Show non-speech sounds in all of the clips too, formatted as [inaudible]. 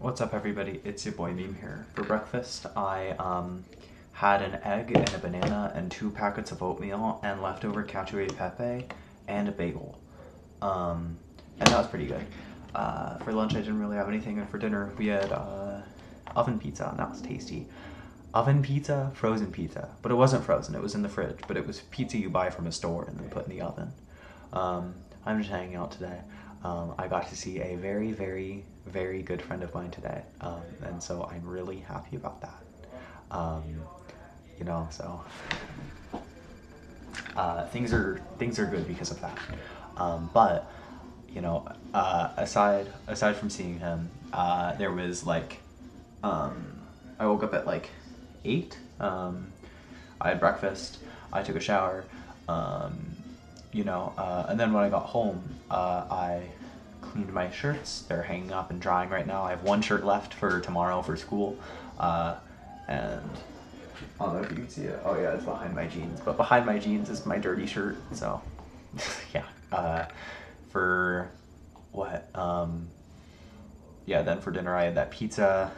What's up, everybody? It's your boy Meme here. For breakfast, I um, had an egg and a banana and two packets of oatmeal and leftover cacio e pepe and a bagel. Um, and that was pretty good. Uh, for lunch, I didn't really have anything, and for dinner, we had uh, oven pizza, and that was tasty. Oven pizza, frozen pizza, but it wasn't frozen. It was in the fridge, but it was pizza you buy from a store and then put in the oven. Um, I'm just hanging out today. Um, I got to see a very, very, very good friend of mine today, um, and so I'm really happy about that. Um, you know, so uh, things are things are good because of that. Um, but you know, uh, aside aside from seeing him, uh, there was like, um, I woke up at like eight. Um, I had breakfast. I took a shower. Um, you know, uh, and then when I got home, uh, I cleaned my shirts. They're hanging up and drying right now. I have one shirt left for tomorrow for school, uh, and I don't know if you can see it. Oh yeah, it's behind my jeans. But behind my jeans is my dirty shirt. So, [laughs] yeah. Uh, for what? Um, yeah. Then for dinner, I had that pizza,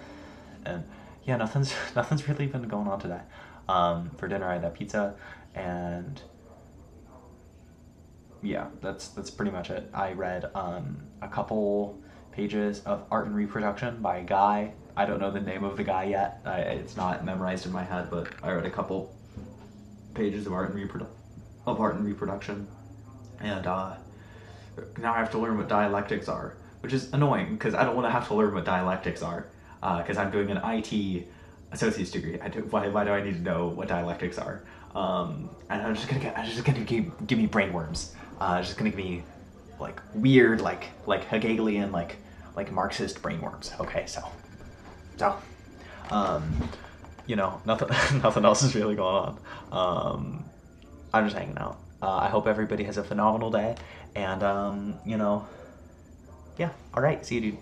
and yeah, nothing's [laughs] nothing's really been going on today. Um, for dinner, I had that pizza, and yeah, that's that's pretty much it. I read um, a couple pages of Art and Reproduction by a guy. I don't know the name of the guy yet. I, it's not memorized in my head, but I read a couple pages of Art and Reprodu- of Art and Reproduction, and uh, now I have to learn what dialectics are, which is annoying because I don't want to have to learn what dialectics are because uh, I'm doing an IT associate's degree. I do, why, why do I need to know what dialectics are? Um, and I'm just gonna get, I'm just gonna give, give me brainworms. Uh, it's just gonna give me like weird, like like Hegelian, like like Marxist brainworms. Okay, so so um, you know nothing [laughs] nothing else is really going on. Um, I'm just hanging out. Uh, I hope everybody has a phenomenal day, and um, you know, yeah. All right, see you, dude.